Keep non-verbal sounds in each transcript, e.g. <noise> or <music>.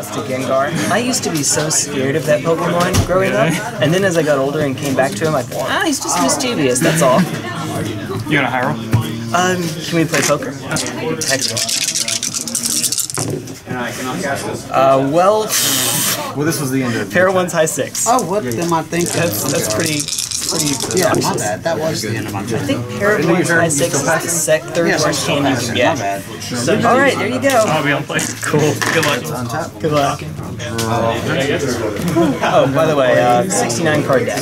shoutouts to Gengar. I used to be so scared of that Pokemon growing up, and then as I got older and came back to him, I thought, ah, he's just mischievous, that's all. You want a high roll? Um, can we play poker? Excellent. Uh, well, Well, this was the end of it. pair one's high six. Oh, what am I thinking? That's that's pretty pretty. yeah, my bad. That was the end of my I think pair of one's high six is the sec third Yes, worst I'm hand you still can passing. My get. bad. All right, there you go. I'll be on play. Cool. Good luck. untap. Good luck. Oh, by the way, uh, 69 card deck.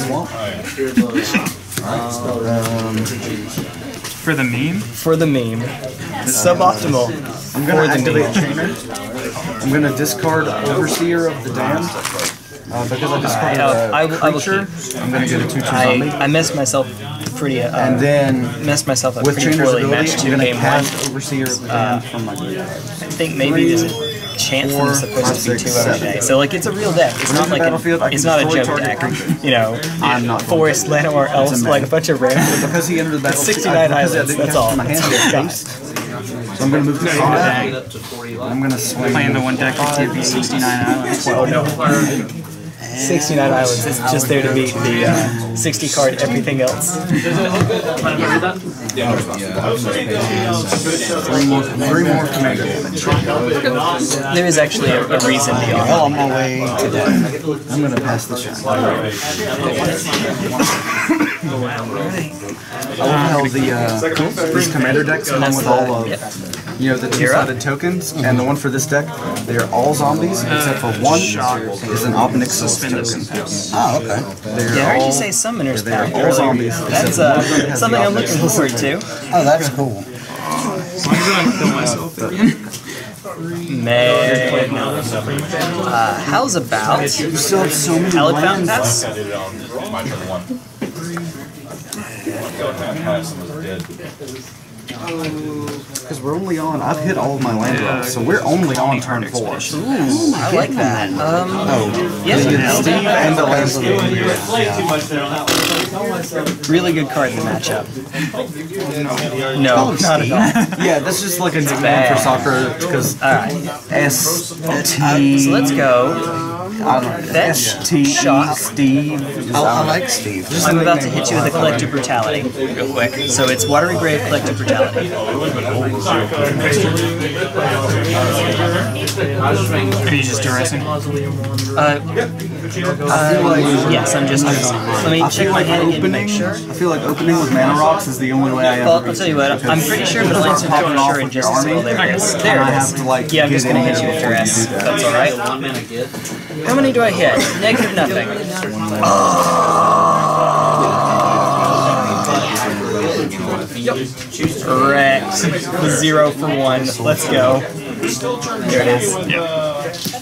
For the meme? For the meme. Suboptimal. I'm gonna the activate meme. trainer. I'm gonna discard Overseer of the Damned. Uh, because I discarded Uh, a I will- I will creature, I'm gonna get a 2-2 I, zombie. I messed myself pretty, uh, And then messed myself up with pretty Trainer's poorly ability, match I'm two gonna game one. Overseer of the Damned from my graveyard. I think maybe there's a chance that it's supposed to be five, two six, every seven. day. So like it's a real deck. It's not like battlefield, I a, can it's not a destroy joke target deck. You know, I'm not Forest, Llanowar, Elves, a like a bunch of random. Because he entered the battle. <laughs> 69 I, because I islands, didn't that's cast all. My hand That's all was haste. So I'm gonna move to combat. I'm gonna swing. Playing the one deck of TP 69 Islands. <laughs> 69 islands. It's just there to beat the uh, 60 card everything else. Three more, three more. There is actually a, a reason beyond. Well, on my way to that. I'm gonna pass the shot. <laughs> I love how the uh, these commander decks along with all of you know the two-sided tokens and the one for this deck, they're all zombies except for one is an Obnixus token. Oh, okay. They're Yeah, I heard all, you say Summoner's they're Pact all zombies. That's uh, one has the something I'm looking forward to. Oh, that's cool. Man. Uh, how's about You still have so many Hallowed Fountain lands. Pass? I did it on my turn one. Pass and was dead. Because we're only on. I've hit all of my land drops, so we're only on turn four. I like that. Um, Oh, yeah, Steve and the lands of the really good card in the matchup. No, not at all. Yeah, that's just like a nickname bad. for soccer because All right, S T. so let's go. I don't know. Fetch, S T shock. Steve. I, I like Steve. I'm about to hit you with a collective brutality, real quick. So it's Watery Grave collective brutality. Are you just duressing? Uh, uh, yes, I'm just. Let me check my like hand again to make sure. I feel like opening with mana rocks is the only way I Well, ever. I'll tell you what. I'm pretty sure the lance of popping off sure in just army, well, there it is. There I it have to, like, Yeah, I'm just gonna hit you with there duress. before you do That's all right. How many do I hit? Negative nothing. Correct. Zero for one. Let's go. There it is.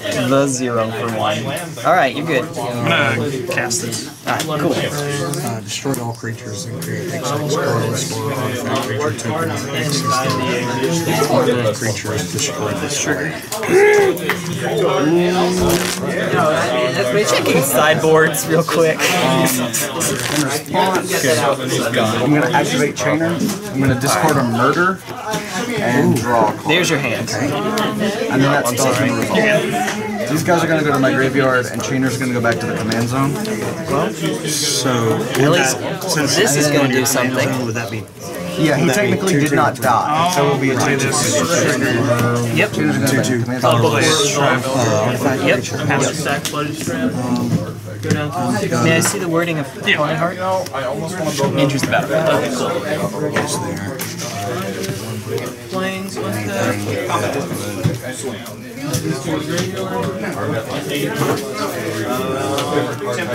The zero for one. All right, you're good. I'm gonna cast this. All right, cool. Uh, destroyed all creatures and create X scarless or artifact creature token as X is the order of creatures destroyed this trigger. We're checking sideboards real quick. I'm gonna activate Chainer. I'm gonna discard a murder and draw. a card. There's your hand. And then that spell's gonna resolve. These guys are gonna go to my graveyard, and Chainer's gonna go back to the command zone. So, At least this is going to do something. would that be? Yeah, he technically two did not die, so we'll be a Right. two-two. Yep. Chainer's gonna go back to command zone. Uh, artifact Yep. creature. Pass it. May I see the wording of Pony Heart? Enters the battlefield. Okay, cool. Yes, there. Planes, what's that? I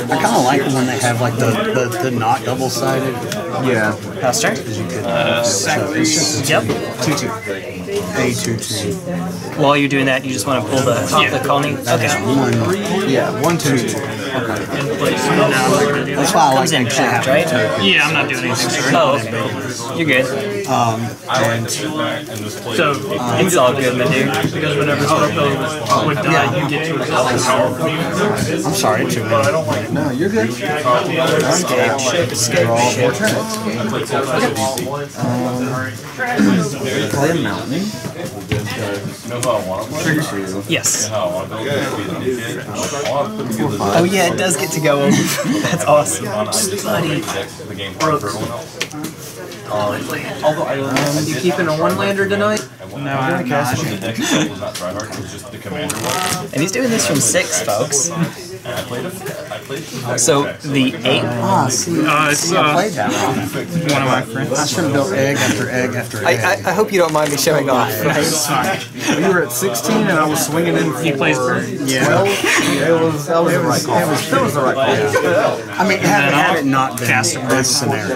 kind of like when they have like the, the, the not double sided. Yeah, Pass turn? Uh, yep. two-two. A two two. While you're doing that, you just want to pull the top of the colony? Okay. One. Yeah, one, two, two. That's why I like Comes in actually right? Yeah, I'm not doing anything. Sorry. Oh, okay. You're good. Um, and so, It's all good, my dude. because whenever Scorpio would die, you get to resolve I'm sorry, too many. No, you're good. Escape ship, escape Draw ship. four turns. Play a mountain. Know how I want to play? Yes. How I want to be the? I want to put together the Oh yeah, it does get to go over. <laughs> That's awesome. buddy. The game part of Although I, you keeping a one lander tonight? No, I'm not. The deck itself was not tryhard, it was just the commander one. And he's doing this from six, folks. And I played it. I played it. So the eight. Ah, see, Uh, it's see, I uh, played that wrong. one of my friends. I should have built egg after egg after I, egg. I, I hope you don't mind me showing off. <laughs> We were at 16 and I was swinging in for He plays bird. yeah. 12. It was that was the right call. That was the right call. I mean, had, had it not been cast a this scenario,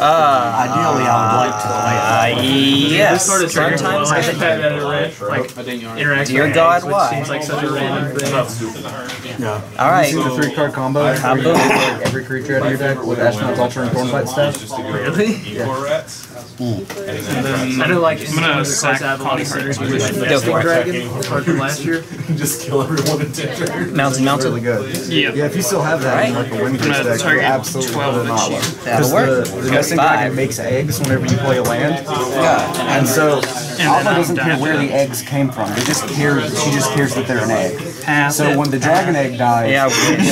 Ah, ideally I would like to play it. uh, yes. Sort of trigger. Sometimes I I think think. that at a rate, like interact Dear God, eggs, which why? seems like such a random thing. All right. See the three card combo where you Combo. play every creature out of your deck with Ashnod's Altar and Thornbite Staff. Just to give Really? Igor rats. I know, like, I'm gonna sack Connie Hunters with Go for. Dragon, card from last year. <laughs> Just kill everyone in ten Mountain, mountain. Really good. Yeah. Yeah, if you still have that in like a wind I'm deck, you're absolutely 12 put it this That'll Because work. the, the Go dragon makes eggs whenever you play a land. Yeah. And so Alpha doesn't care where the eggs came from. They just care she just cares that they're an egg. Pass So it. when the dragon egg dies, Yeah, you we-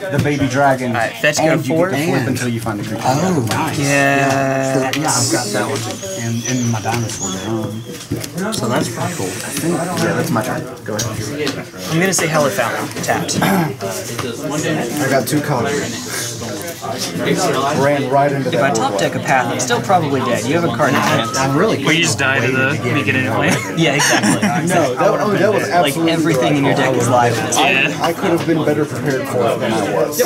get the baby dragon Alright, fetch go and you four. get to flip And- until you find the creature. Oh, nice. Yeah. Yeah, I've got that one in, in my dinosaur deck. So that's pretty cool. I think, Yeah, that's my turn. Go ahead. I'm gonna say Hallowed Fountain. Tapped. I got two colors. Ran right into If I that. top deck a path, I'm still probably dead. You have a card in hand. I'm really We just die to the beginning of land. <laughs> Yeah, exactly. <laughs> No, that, oh, that was Like absolutely everything in your deck is live. at this point. Yeah. I could have been better prepared for it than I was.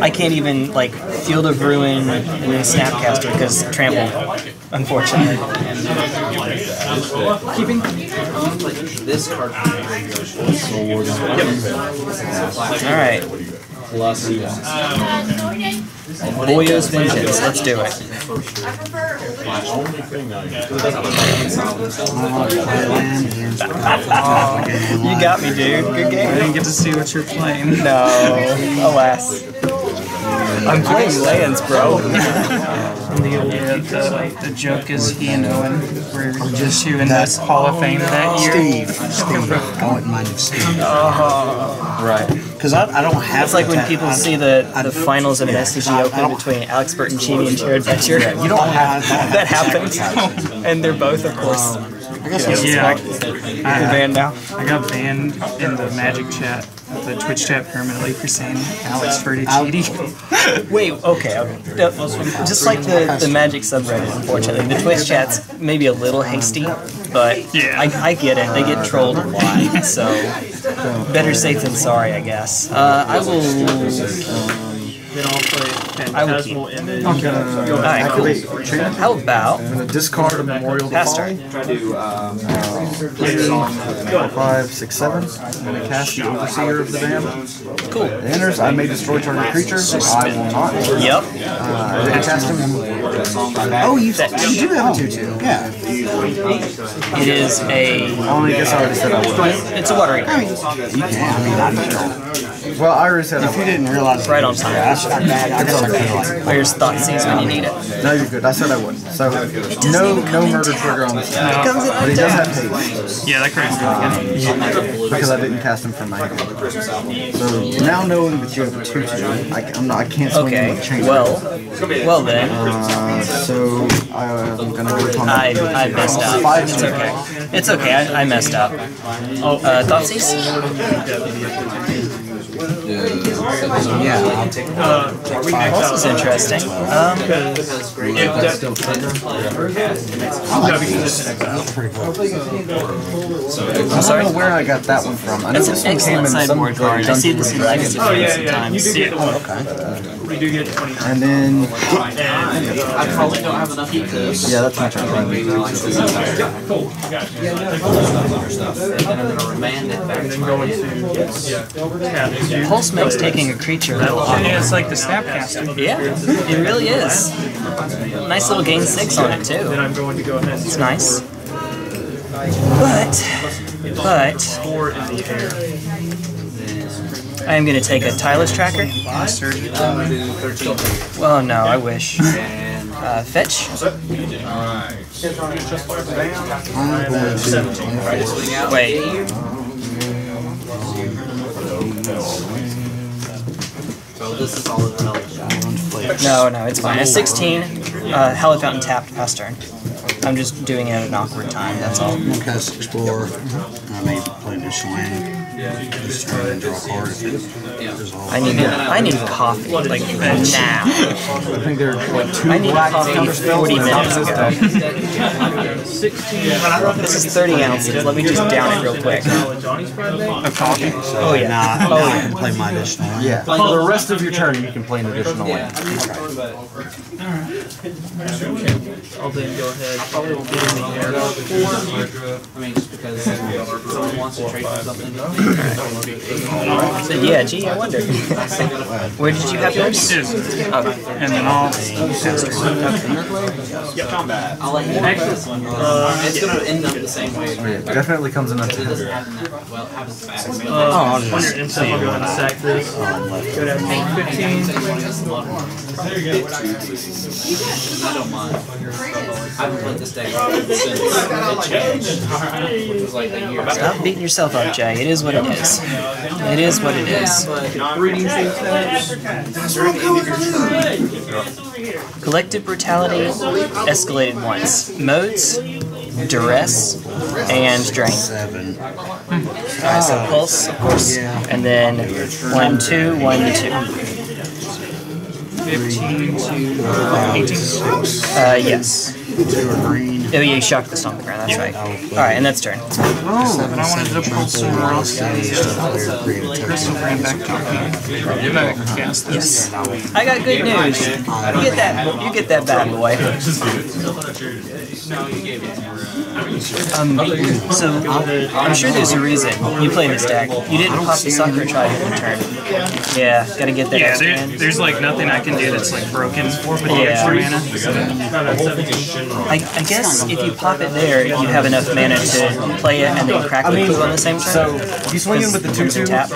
I can't even like Field of Ruin with Snapcaster because trample. Unfortunately. Keeping This card. All right. Boyo's Vengeance. Let's do it. You got me, dude. Good game. I didn't get to see what you're playing. No, alas. I'm playing lands, bro. <laughs> Yeah, the, uh, the joke is he and Owen were just you in this Hall of Fame that year. Steve. Steve. I wouldn't mind if Steve. Uh-huh. Right. Because I, I don't have It's like when that- people I- see the, the finals of an SCG Open between Alex Bertoncini and Jamie and Jared Boettcher. You don't <laughs> have That happens. And they're both, of course, um, I guess that's Yeah, banned now. I got banned in the Magic chat, the Twitch chat permanently for saying Alex Ferticini. <laughs> Wait, okay. okay. No, Just like the, the Magic subreddit, unfortunately. The Twitch chat's maybe a little hasty, but Yeah. I, I get it. They get trolled a lot, so better safe than sorry, I guess. Uh, I will. Then I'll play I will keep. Phantasmal Image. Alright, uh, cool. Activate chain. How about I'm gonna discard a memorial to pass fall. turn? Four, five, six, seven. I'm gonna cast the Overseer of the Dam. Cool. It enters. I may destroy target creature. I will not. Yep. Uh, I didn't cast him. Oh, you, you do have a tutu. Yeah. It is a. I only guess I already said I would. It's a watering. You can. I mean, I just, Well, I already said I if you didn't realize. Right on time. Yeah, I, I, I guess I feel like. Where's Thoughtseize when you need it? No, you're good. I said I would. So no, no murder trigger on this. guy. Comes in But he does have haste Yeah, that card's really good. because I didn't cast him from my hand. So now knowing that you have a two-two, I, I'm not. I can't swing him Okay. with chain. Well, well then, Uh, so I, I'm gonna go on I I messed up. Five It's okay. It's okay. I, I messed up. Oh, uh, Thoughtseize? Yeah. This is interesting. Um, I'm sorry. I don't know where I got that one from. I know it's this an one came excellent in some sideboard card. I see this in Dragons. Dragons Oh, yeah, yeah. You sometimes. do get the one. You do get 20. And then I probably don't have enough heat to. yeah, that's my turn. And then I'm gonna remand it back to Go into yeah. Pulse makes taking a creature a little awkward. Yeah, it's like the Snapcaster. Yeah, it really is. Nice little gain six on it Then too. I'm going to go ahead It's nice. But, but, four in the air. I am going to take a Tireless Tracker. Well, no, I wish. <laughs> Uh, fetch. I'm going to. Wait. So this is all in relic. No, no, it's fine. At 16, uh, Hallowed Fountain tapped past turn. I'm just doing it at an awkward time, that's all. I'm gonna cast Explorer. I may play additional land. Just turn and draw a card if it resolves. I need I need coffee, like now. <laughs> I think there are like two I need black coffee counter spells 40 on top minutes of this ago. This is 30 ounces. Let me just down it real quick. A coffee. Oh yeah. Nah, Oh I yeah. can play my additional land. Yeah. For the rest of your turn, you can play an additional land. I'll then go ahead. Probably won't be in the air. I mean, because someone wants to trade for something. Yeah, gee, I wonder. Where did you have yours? Is. Okay. And then I'll pass turn. I'll let you. Actually, uh, it's gonna end up the same way. Oh, yeah, definitely comes in a It doesn't happen that well. It happens fast. Uh, on your instant, I'll go and sack this. Go down to 15. I don't mind. I haven't played this deck since it changed, which was like a year ago. Stop beating yourself up, Jay. It is what it is. It is what it is. Collective brutality escalated once. Modes, duress, and drain. Seven. Alright, so pulse, of course. And then one, two, one, two. 15 to 18. Uh, yes. Two are green. Oh, yeah, you shocked this on the ground. That's right. Alright, and that's turn. Oh, and I wanted to pull some rocks out of the Create a crystal token. green back to you. Back cast this. Yes. I got good news. You get that. You get that bad boy. Um, so I'm sure there's a reason you play this deck. You didn't pop the soccer try in turn. Yeah, gotta get that Yeah, there, there's like nothing I can do that's like broken with the Yeah. extra mana. I, I guess if you pop it there, you have enough mana to play it and then crack the clue on the same turn. So, you swing in with the 2 2, tapped.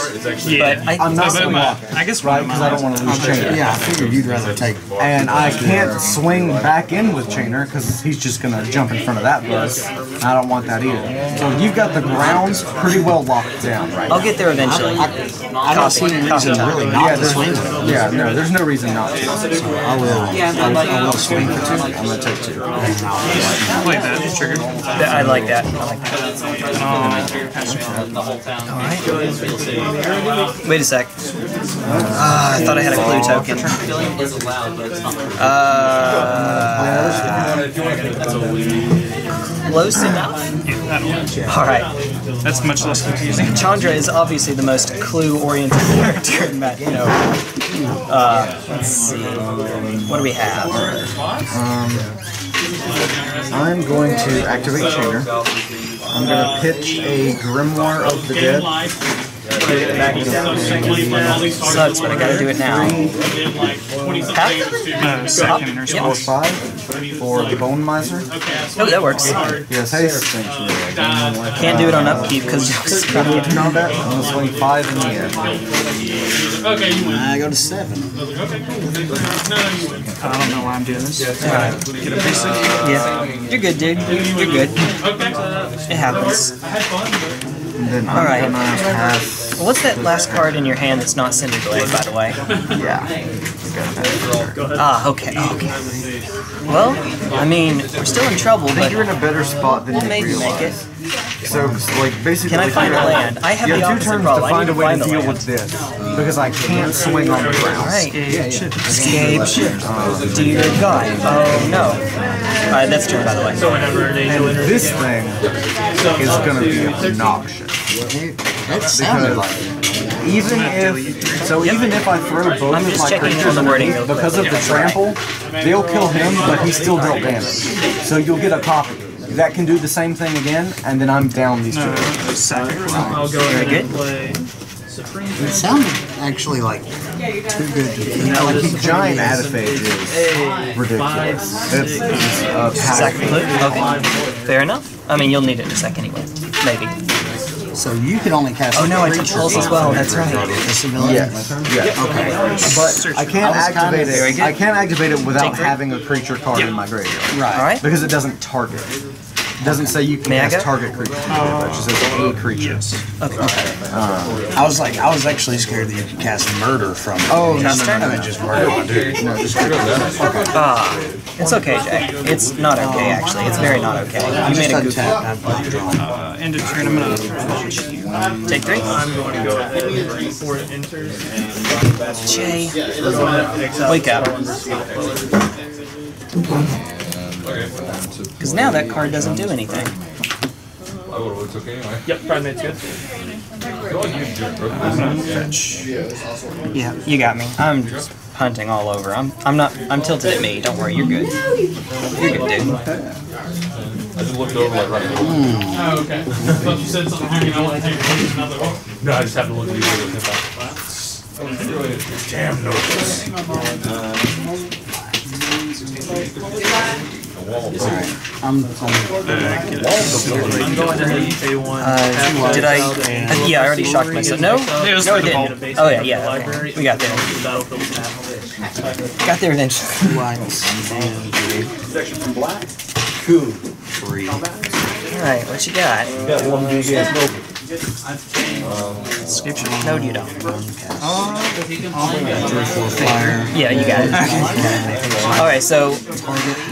Yeah. But I, I'm not But swing my- I guess right? Because I don't want to lose Chainer. Yeah, I figured you'd rather take. And I can't swing back in with Chainer because he's just going to jump in front of that bus. I don't want that either. So you've got the grounds pretty well locked down right I'll now. get there eventually. I don't see any reason really not to swing yeah, no, there's no reason not to. I will. I will, I will swing for two. I'm gonna take two. And I'll Play that. Triggered. I like that. I like that. Um, pass turn. The whole town. Wait a sec. Uh, I thought I had a clue token. Feeling is allowed, but it's not. Uh, close enough. Yeah. All right. That's much less confusing. Chandra is obviously the most clue-oriented <laughs> character in that. You know. Uh, let's see. What do we have? I'm going to activate Chainer. I'm going to pitch a Grimoire of the Dead. Sucks, but I gotta do it now. Half? Second or something. five for the Bone Miser. Oh, that works. Yes, haste. Can't do it on upkeep because Coming to combat. I'm going to swing five in the air. I go to seven. I don't know why I'm doing this. Get a basic. yeah, you're good, dude. You're good. It happens. Then I'm All right. have. What's that last card in your hand that's not Cinder Blade, by the way? Yeah. Ah, okay, okay. Well, I mean, we're still in trouble, I think but you're in a better spot than we'll you maybe make it. So, 'cause, like, basically, Can I find a land? I have you the have two turns problem. to find a way find to deal land. with this because I can't swing on the ground. Right. Escape ship. Dear God. Oh no. Alright, that's true, by the way. Whenever they And this thing is gonna be obnoxious. That sounded like it. Even if so, even if I throw both I'm of just my checking creatures on the wording underneath, because of the trample, they'll kill him, but he still dealt damage. So you'll get a copy. That can do the same thing again, and then I'm down these two. sack it. I'll go ahead and play. It sounded actually like too good to be. Like the giant Adaphage is ridiculous. It's, it's a Second pack. Okay. Fair enough. I mean, you'll need it in a sec anyway. Maybe. So you can only cast. Oh no, I took creatures pulse as well. That's right. Disability. Yes. Yes. Okay. But I can't I activate it. good. I can't activate it without having a creature card in my graveyard. Right. Because it doesn't target. It doesn't say you can May cast go? target creature. It just says a creature. I was like, I was actually scared that you could cast murder from. it. Oh, no, no, Cast no, no, just murder my dude. No, just Ah, it's okay, Jay. It's not okay, actually. It's very not okay. You made a goofy. untap. I've got drawn. Uh, end of turn, I'm gonna Take three. Jay, wake up. Because now that card doesn't do anything. Oh, it's okay anyway. Yep, Primate's good. Yeah, you got me. I'm just punting all over. I'm I'm not I'm tilted at me. Don't worry, you're good. You're good, dude. I just looked over like right Oh, okay. Thought you said something, you know, like, take another one. No, I just happened to look at you. Damn notice. I'm, I'm I'm going to hit a one. Uh, did I? Uh, yeah, I already shocked myself. No, It was no, I for the vault. didn't. Oh yeah, yeah. Okay. We got there. Got there eventually. two whites and three. All right, what you got? Scripture. No, you don't. Three. Yeah, you got it. All right, so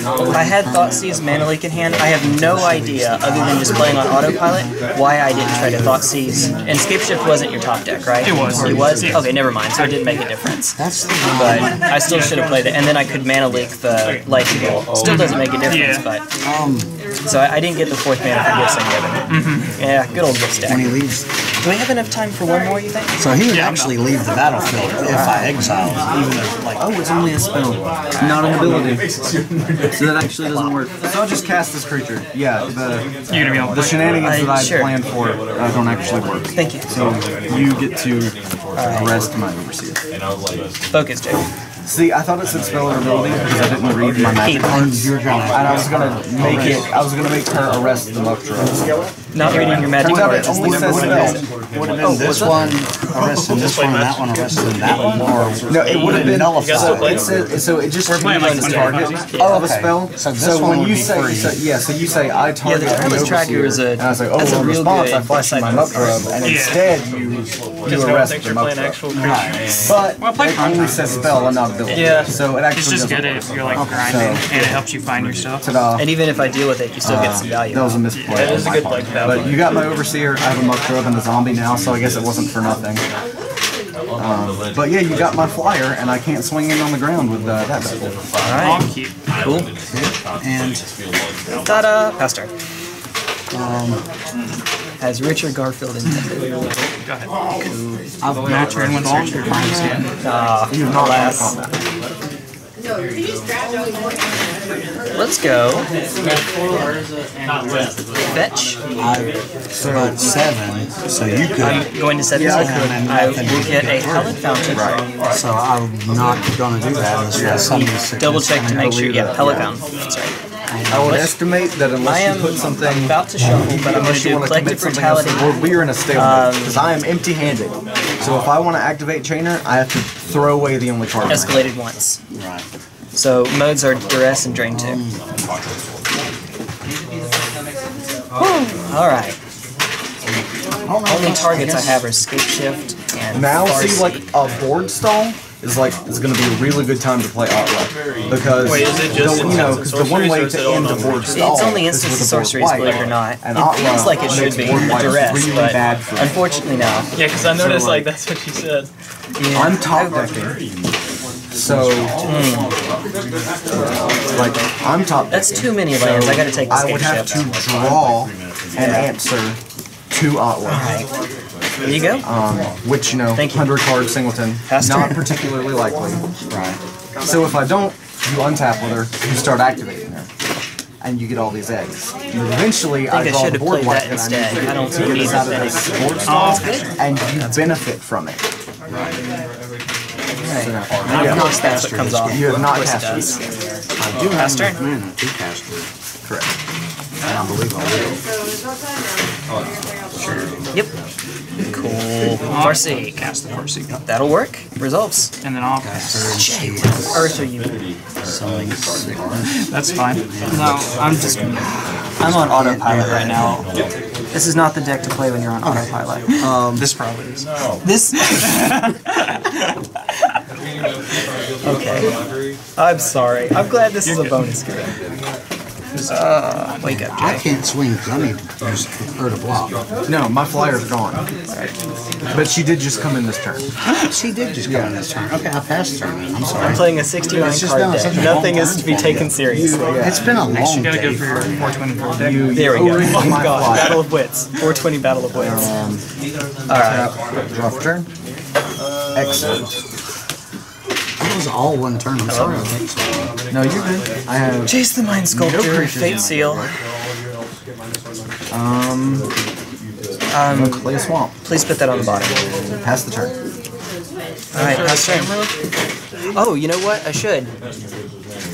I had Thoughtseize Mana Leak in hand. I have no idea, other than just playing on autopilot, why I didn't try to Thoughtseize. And Scapeshift wasn't your top deck, right? It was. It was. Okay, never mind. So it didn't make a difference. That's the But I still should have played it, and then I could mana leak the light bolt. Still doesn't make a difference, Yeah. but um so I, I didn't get the fourth mana for Gifts Ungiven. Yeah, good old gift when he leaves. Do we have enough time for one more? You think? So he would actually leave the battlefield if I exiled, even if like. Oh, it's only a spell, not an ability. So that actually doesn't work. So I'll just cast this creature. Yeah, the You're gonna be able the shenanigans I- that I sure. planned for uh, don't actually work. Thank you. So you get to arrest my overseer. Focus, Jake. See, I thought it said spell or ability because I didn't read my magic cards. And I was gonna make it. I was gonna make her arrest the Muckdra. Not reading your magic Turns out cards it is only says oh, one spell. Would have been this one arresting this one and that one arresting that one, or No, it would have been. nullified. So it said. So it just playing like uses oh, the target of a spell. So So when you say, so, yeah, so you say I target the the Atlas tracker overseer, is a. and I was like, oh, a in response, I flash my side muck quest. and instead you you arrest Thanks the for muck playing rub. actual creatures. But Well, play it only says spell and not ability. Yeah. So it It's actually just doesn't good if you're like grinding and it helps you find your stuff. Ta-da. And even if I deal with it, you still get some value. That was a misplay. That on a good part. like that. But you got my overseer. I have a Muck Drubb and a zombie now, so I guess it wasn't for nothing. Um, but yeah, you got my flyer, and I can't swing in on the ground with uh, that. bad boy. All I'll right. keep. Cool. and Ta-da! Pass turn. As Richard Garfield intended. Go ahead. I've My turn when search your mind's hand. You've not had alas. combat. Let's go. Fetch. I've got seven, so you could. I'm going to set this Yeah, I and I nothing will would get get a through. Hallowed Fountain. So I'm not gonna do that unless yeah, suddenly sickness Double check to make sure. leave Yeah, it. Hallowed Fountain. That's right. I would estimate that unless am you put something, about to shuffle, but I'm going to unless you do want to Collective commit something else, Brutality. we're, we're in a stalemate Um, because I am empty-handed. So if I want to activate Chainer, I have to throw away the only card. Escalated once. Right. So modes are Duress and Drain 2. All right. Only targets I have are Escape Shift and Now, see, like a board stall is like is going to be a really good time to play Atla because Wait, is it just the, you know because the one way to end a board stall It's only is instant with a board sorceries, wipe. believe it or not. And it Atla feels like it should be board wipes duress, really but bad for unfortunately no. Yeah, because I noticed like- like that's what you said. Yeah. I'm top decking, so hmm. like I'm top. That's too many lands. I got to take the I would have Shift. to draw an answer to Atla. There you go. um, which you know, Thank you. hundred card singleton, Pass not turn. particularly likely. Right. So if I don't, you untap with her, you start activating her, and you get all these eggs. And eventually, I, I think draw should the board played wipe that that I need instead. to, I don't to get need us out of that. this board stall, and you benefit from it. Right. Yeah. Of course, that's what comes off. You have not Of cast does. it. I do have Pass enough turn. mana to cast it, Correct. and I believe I will. Yep. Cool. Farseek. Cast the Farseek. That'll work. Resolves. And then I'll Earth are you? <laughs> That's fine. No, I'm just. I'm on autopilot right now. This is not the deck to play when you're on autopilot. Um, this probably is. This. <laughs> <laughs> Okay. I'm sorry. I'm glad this is a bonus game. Uh, wake up, I can't swing because I need to use her to block. No, my flyer's gone. But she did just come in this turn. <gasps> She did just come in this turn. Okay, I passed her. I'm sorry. I'm playing a 69 It's just card been deck. Nothing is to be taken me. seriously. It's been a long You gotta go day. for your 424 deck. There we go. Oh my god, flyer. Battle of Wits. 420 Battle of Wits. Um, Alright. Draw for turn. Excellent. That was all one turn. I'm sorry. No, you're good. I have Jace the Mind Sculptor, creatures Fate in Seal. um Um, play a swamp. please put that on the bottom. Pass the turn. Alright, pass the turn. Oh, you know what? I should.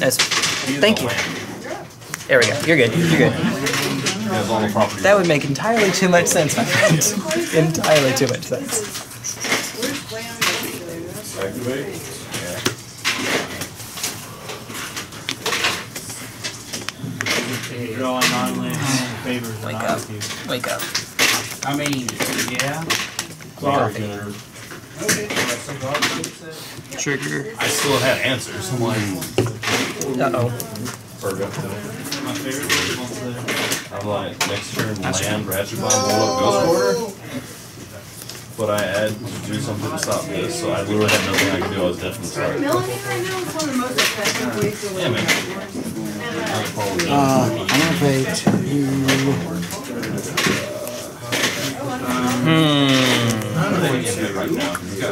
That's, thank you. There we go. You're good. You're good. That would make entirely too much sense, my friend. <laughs> entirely too much sense. Drawing on land favors Wake up. you. Wake up. I mean, yeah. Coffee. Trigger. I still had answers. I'm like, Uh-oh. My favorite was the I'm like, next turn, land, ratchet bomb, roll up ghost oh. quarter. But I had to do something to stop this, so I literally had nothing I could do. I was definitely sorry. Melanie right now is one of the most effective ways to Yeah, live. Man. Uh, I'm gonna pay two.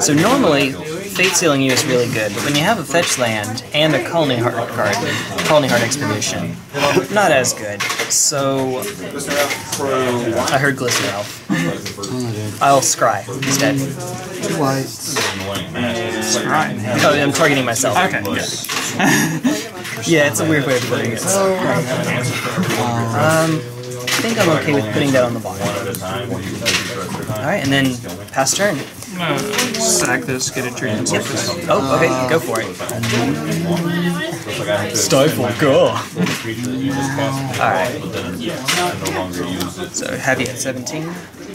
So normally, Fate Sealing you is really good, but when you have a fetch land and a Khalni Heart card, Khalni Heart Expedition, not as good. So I heard Glistener Elf. I'll scry instead. Two whites. Right. Oh, I'm targeting myself. Okay. <laughs> Yeah, it's a weird way of putting it. Um, I think I'm okay with putting that on the bottom. At a time, when you can take your extra time. Alright, and then pass turn. I'm gonna sack this, get a treatment Yep. surface. Oh, okay, go for it. So it's like I have to Stifle, extend cool. the creature that you just cast, Alright, but then I no longer use it. so have you at 17?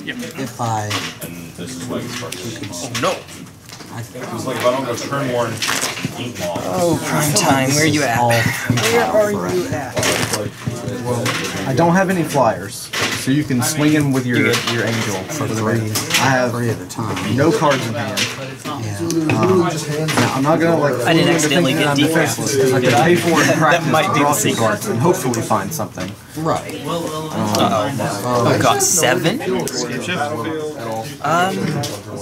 If I, And this is why it's fucking. Oh no! It's like if I don't go turn one ink moth. Oh, prime time, where are you at? Where are you at? I don't have any flyers, so you can swing in with your your angel for three. I have three at a time. no cards in hand. Yeah. Now, I'm not gonna like. I didn't fool you into accidentally thinking get I'm defenseless, 'cause I can pay for it in practice, might be draw the some secret. cards, and hopefully find something. Right. Oh, I've got seven? Um,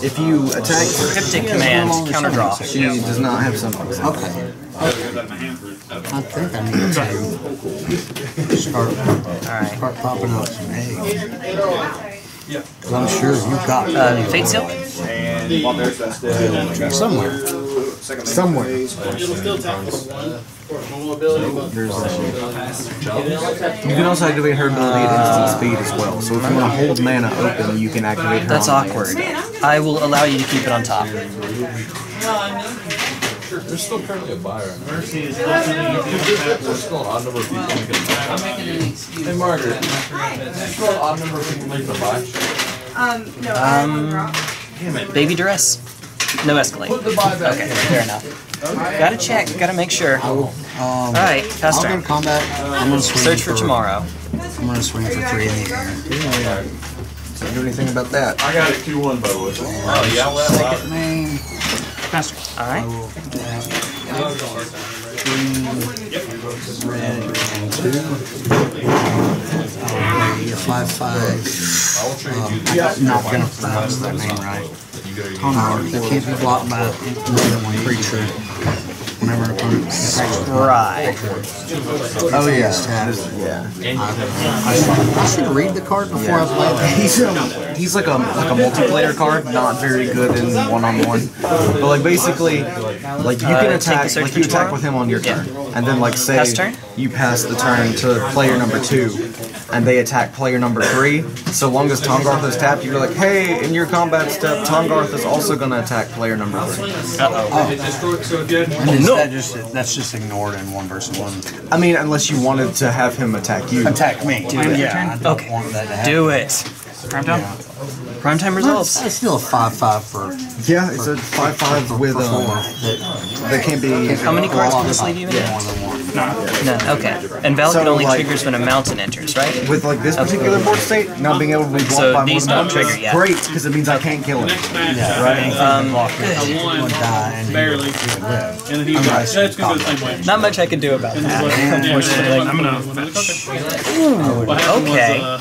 If you attack, cryptic command, counter draw. she does not have something. Okay. I think I need to start, Alright. start popping out some eggs. Cause I'm sure you've got Uh, Fate Seal? somewhere. Somewhere. There's You can also activate her ability at instant speed as well. So if you want to hold mana open, you can activate her. That's awkward. I will allow you to keep it on top. There's still currently a buyer. Mercy is There's still an odd number of people making a buy. Hey Margaret, there's still an odd number of people making a buy. Um, no, I Um, rock. Baby dress? No escalate. Okay, fair enough. Gotta check, gotta make sure. Um, Alright, pass I'll go to turn. combat. I'm gonna swing Search for tomorrow. I'm gonna swing for three in the air. Can't do anything about that. I got it 2 1 by the way. Oh, yeah, well, loud. Man, Master. Alright. red and. Uh, five five. I will Uh, I'm not gonna pronounce that name right. You gotta Tonard. That can't be blocked by more than one creature. Whenever an opponent attacks. Right. Oh yeah, yeah. I should read the card before I play that. He's um, he's like a like a multiplayer card, not very good in one on one. But like basically, like you Uh, can attack search like you attack with him on your turn, and then like say Pass turn? you pass the turn to player number two, and they attack player number three. So long as Tahngarth is tapped, you're like, hey, in your combat step, Tahngarth is also gonna attack player number three. And is that just that's just ignored in one versus one. I mean, unless you wanted to have him attack you. Attack me. Yeah, I don't Okay. want that to happen. Do it. Primetime? Primetime results. It's still a five five for Yeah, it's a five five with for four. um. That That can't be. How many cards can this leave you in? more than one. None. Okay. And Valak So, only like- triggers when a mountain enters, right? With like this particular board state, not being able to be blocked So by these more than don't one, trigger yet. Great, because it means I can't kill him. Next match, Right? Um, I won die and he barely, would live. and then he was like, "That's gonna go the same way." not much I can do about that. Unfortunately, I'm gonna. What happened was, okay. uh,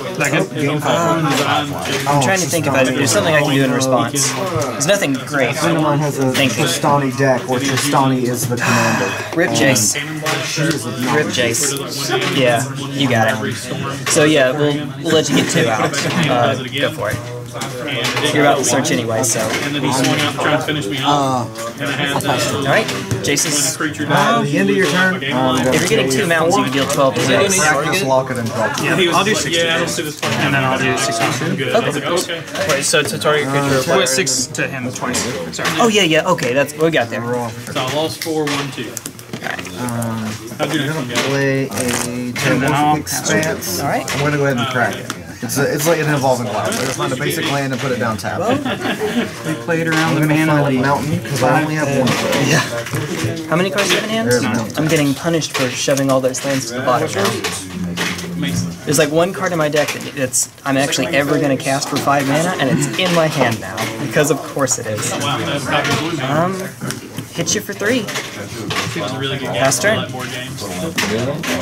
game I'm trying to think if I, there's something I can do in response. There's nothing great. friend of mine has a Thank you. Tristani deck where Tristani is the commander. Rip Jace. Rip Jace. Yeah, you got it. So yeah, we'll, we'll let you get two out. Uh, go for it. You're about to search anyway, so. Alright, Jason's. Uh, the end of your turn. Um, if you're getting two mountains, you can deal 12 to Practice locket and drop Yeah, I'll do 16. And then I'll do 16. Okay. okay. Wait, so to target uh, creature. Wait, 6 to him twice. Sorry. Oh, yeah, yeah, okay, that's we got there. So I lost 4, 1, 2. Um, gonna play a Expanse. All right. I'm gonna go ahead and crack it. It's, a, it's like an evolving cloud. I just find a basic land and put it down tap. we played around I'm the mana find a mountain because I only have one. Yeah. How many cards do you have in hand? I'm getting punished for shoving all those lands to the bottom. There's like one card in my deck that it's I'm actually ever going to cast for five mana, and it's in my hand now because of course it is. Um, hit you for three. Pass turn.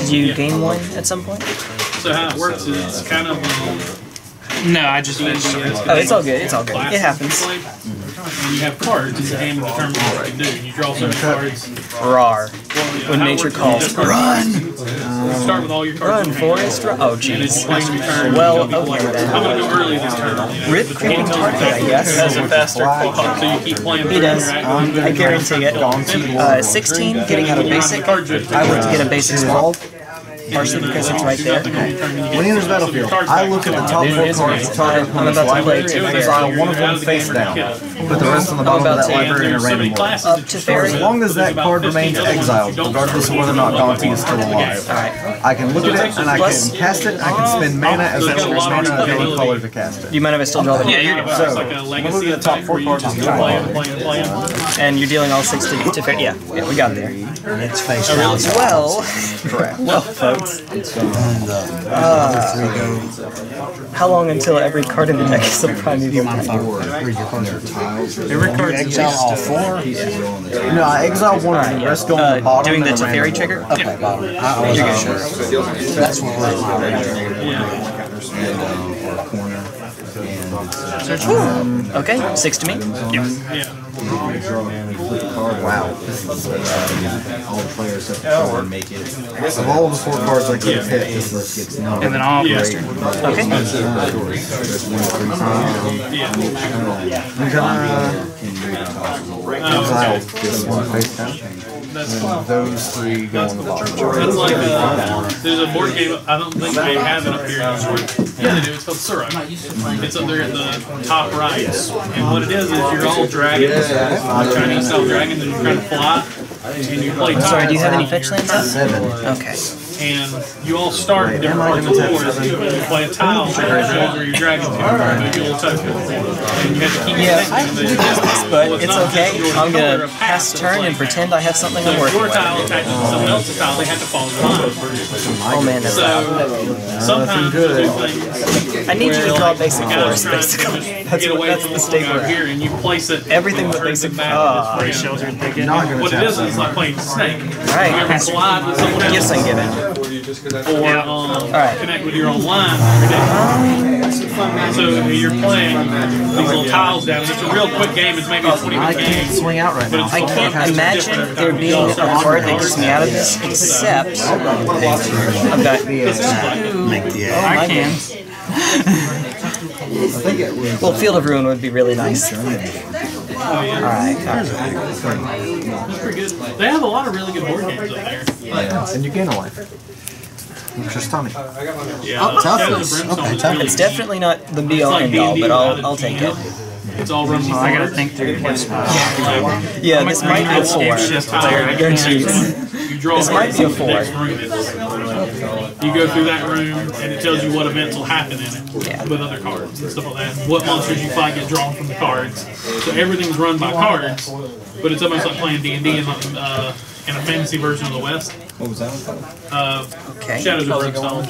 Did you gain one at some point? So how it works is kind of um, No, I just finished. Oh, it's all good. It's all good. It happens. When you have cards, it's a game determines what you do. You draw certain cards. Rar. When nature calls. Run! Start with all your cards. Run, Forest, run. Oh, jeez. Play your turn. Well, I'm gonna go early this turn. Rip Creeping Target, I guess. Has a faster so you keep playing. He does. I guarantee it. Uh, 16, getting out of basic. I went to get a basic small. Partially because it's right there. When he enters the battlefield, I look at the top four cards of target I'm opponent's about to play library two and fairy. exile one of them face down. Put the rest on the bottom of that library in a random order. Up to fairy. As long as that card remains exiled, regardless of whether or not Gonti is still alive, I can look at it and I can cast it. I can spend mana as extra mana of any color to cast it. Do you mind if I still draw the Yeah, you're good. So, It's like a we'll look at the top four cards of keep the library. playing, playing. And you're dealing all six to, to fair. Yeah, yeah, we got there. And it's face down. So Well, Correct. <laughs> well, folks, and the other three go. how long until every card in the deck is a primeval? Mind if I read? Every card Exile all four. No, I exile one and the rest go on the Uh, bottom. doing the in Teferi trigger? order. Okay, bottom. I I was not sure. So that's what we're Um, okay, six to me. Wow. Of all the four cards I could have hit, this is and then I'll pass turn. Okay. I'm gonna exile this one face down. And those three go on the bottom. It's like uh, there's a board game. I don't think they have it up here anymore. Yeah, they do. It's called Tsuro. It's up there at the top right. And what it is is you're all dragons, Chinese style dragons, and you're trying to fly. And you play. Sorry, do you have any fetch lands up? Seven. Okay. And you all start in different parts of the board. You play a tile that shows where your dragons are. Move your little. And you have to keep Yeah, I do this, but it's not okay. I'm gonna pass turn and pretend I have something So I'm if working your tile attaches someone else's tile, they have to follow the line. Oh man, that's loud. So sometimes you'll do things I need you to where, draw basic the force, basically. Just That's get what- away that's from the what's state going we're on at. here and you place it. Everything but towards basic- the back of his Children friend. it. Not gonna What it tap is, it's like playing snake. Right. You ever collide with someone else? Gifts Ungiven. or um, Alright. connect with your online every day. So you're playing these little tiles down. It's a real quick game. It's maybe a 20 I can't swing out right now. I can't fun. It's imagine there being a card that gets me out of this, except I've got. Make the <laughs> Oh, I can. Well, Field of Ruin would be really nice. Oh, yeah. Alright. It's pretty good. They have a lot of really good board games up there. And you gain a life. Which is stunning. Yeah, Oh, tough Shadows is- of Brimstone okay, is tough really It's definitely not the be all like end all, but I'll, without a I'll take GM. it. It's all run Oh, I gotta think through this. Yeah, this might be a four. shift player. You draw This might be a cards in the next room is. You go through that room and it tells you what events will happen in it Yeah. with other cards and stuff like that. What monsters you fight get drawn from the cards. So everything's run by cards, but it's almost like playing D and D in uh, in a fantasy version of the West. What was that? Uh, Okay. Shadows of Brimstone.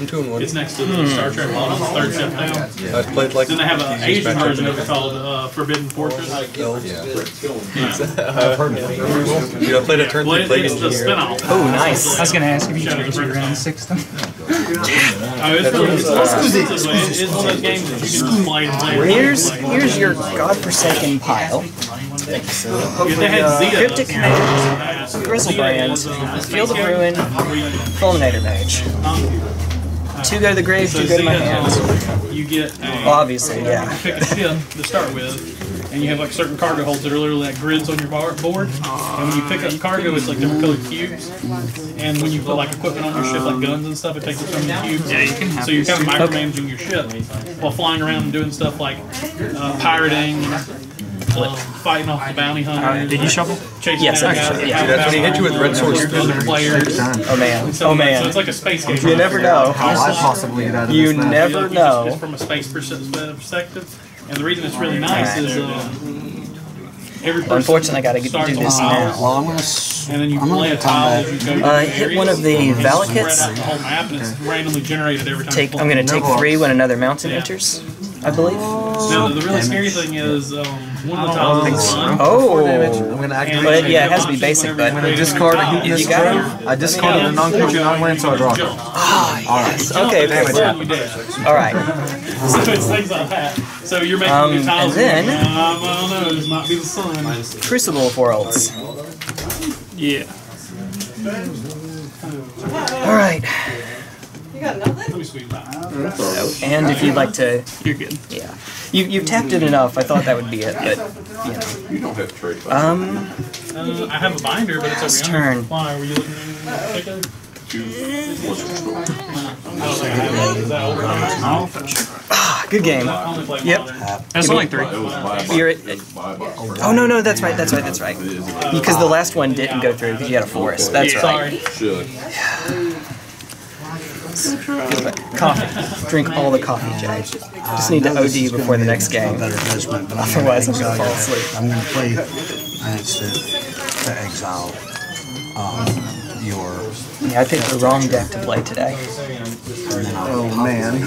I'm two one. It's next to the Star Trek model, third step down. I played like. Then they have an Asian version of it called uh, Forbidden Fortress. I've heard of it. Dude, I played a turn Well, three it, plague it's the engineer. spinoff. Oh, nice. I was gonna ask if you Shadows chose of your Brimstone. own system. Oh, it's really, it's, it's, it's, it's one of those games that you can play and play. and play and Here's play. here's your godforsaken pile. Yeah, they had Zeta. Cryptic Commanders, Griselbrand, Field of Ruin, Fulminator Mage. Two go to the grave, two go to my Zeta, hands. you get a, obviously, yeah. you pick a ship to start with, and you have like certain cargo holds that are literally like grids on your bar- board. And when you pick up cargo, it's like different colored cubes. And when you put like equipment on your ship, like guns and stuff, it takes it from the cubes. Yeah, you can have So you're kind of micromanaging your ship while flying around and doing stuff like uh, pirating. Um, fighting off the bounty hunters. Did you shovel? Chasing Yes, down actually, yeah. that That's when he hit you with red sword. You're visitor players. Oh man. and Oh like that. So it's like a space game. You never know. How I possibly get out of You this match. never It's just- know. It's from a space pers- perspective, and the reason it's really nice is uh, every person Unfortunately, I gotta get- starts do on this a tile, now. Well, I'm gonna. s- And then you I'm play a come tile as you go. Uh, through hit areas, one of the and it's spread Valakuts. out the whole map, and it's randomly generated every time. Take. you I'm gonna take three when another mountain Yeah. enters. I believe. Now the, the really scary thing is um, one of the tiles is sun. Oh. I'm gonna activate. But yeah, it has to be basic, but I'm gonna discard a If Heatonist you got I discarded a non-creature non-land, so I draw a card. Yes. Okay. Damage. All right. <laughs> So it's things like that. So you're making Um, new tiles. and then- um, I don't know. This might be the sun. Crucible of Worlds. Yeah. All right. You got nothing? Let me sweep that. And if you'd like to, You're good. yeah, you you've tapped it enough. I thought that would be it, but <laughs> you know. You don't have to trade. Um, Uh, I have a binder, but it's Last over turn. Why? Were you looking at it in particular? I don't think I have. Is that over there? ah, good game. I only play Yep. modern. That's only three. You're. Oh no no that's right that's right that's right. Because the last one didn't go through because you had a forest. That's right. Sorry. Should. Coffee. Drink all the coffee, Jay. Just need to I know OD before the next game. Better judgment, but I'm Otherwise, I'm gonna gonna fall asleep. I'm gonna play against it to exile um, your. Yeah, I picked the wrong deck to play today. And then I'll Oh man.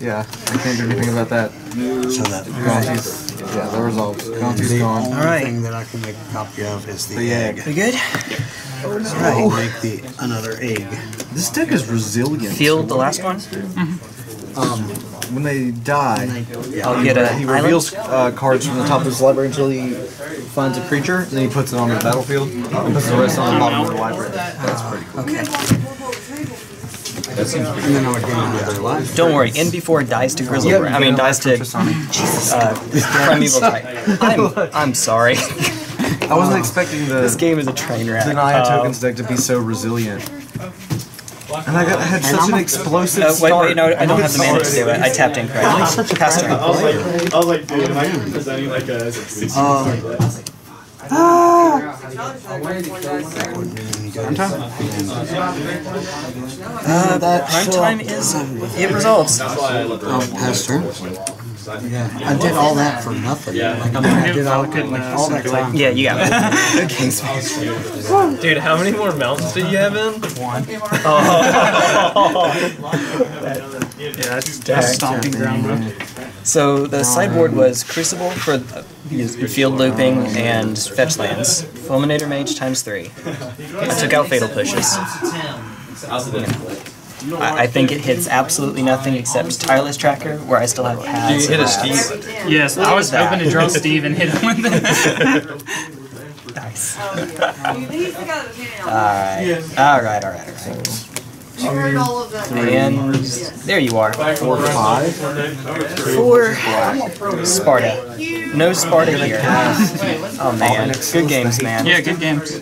Yeah, I can't do anything about that. So that Gonti's, yeah, the results. Gonti's the gone. only Alright. thing that I can make a copy of is the, The egg. egg. We good? So I'll make the another egg. This deck is resilient. Field the last one. When they die, I'll get a he reveals uh, cards from the top of his library until he finds a creature, and then he puts it on the battlefield, and puts the rest on the bottom of the library. That's pretty cool. Okay. And then I'll gain another life. Don't worry. In before dies to Grizzle. I mean dies to uh, <laughs> Primeval Titan. I'm I'm sorry. I wasn't expecting <laughs> the this game is a train wreck. Deny Uh, Tokens deck to be so resilient. And I, got, I had such an explosive Uh, wait, start. wait, no, I don't have the mana to do it. I tapped incorrectly. Pass turn. I was like, I was like, dude, am I presenting like a 60 Uh, prime time is it resolves. Oh, pass turn. Yeah, I did all that for nothing. Like I mean, I did all, like, all that time. Yeah, you got it. <laughs> Good game. Dude, how many more mountains do you have in? One. Oh. <laughs> Yeah, that's, that's stomping ground, bro. So the sideboard was Crucible for uh, field looping and fetch lands. Fulminator Mage times three. I took out Fatal Pushes. I, I think it hits absolutely nothing except Tireless Tracker, where I still have pads. You hit a and Steve. wrath. Yes, I was hoping to draw Steve and hit him with it. Nice. He's the guy that was handing out. Alright. Alright, alright, alright. You heard all of that. And there you are. Four, five. For Sparta. No Sparta here. Oh man. Good games, man. yeah, good games.